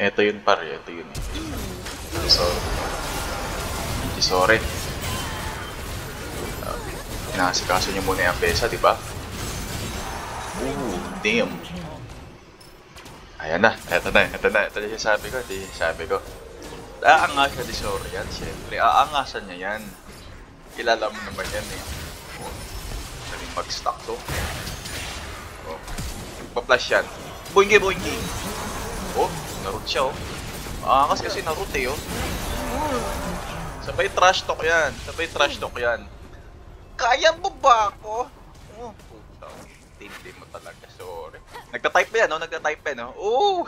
Ito yun pare, ito yun. So, sorry. Uh, Inasikaso niyo muna yung pesa, di ba? Ooh, damn. Ayan na, eto na, eto na, eto na yung sabi ko, ito yung sabi ko. Aangasan ni Sorry yan, siyempre. Aangasan niya yan. Kilala mo naman yan eh. Oh, Saling mag-stock to. Oh, pa-flash yan. Boingi, boingi! Oh, narut siya oh. Aangas kasi narut eh oh. Sabay trash talk yan. Sabay trash talk yan. Kaya mo ba ako? Oh, puta. Tindi mo talaga, sorry. Nagta-type ba yan, no? Nagta-type pa, no? Oo!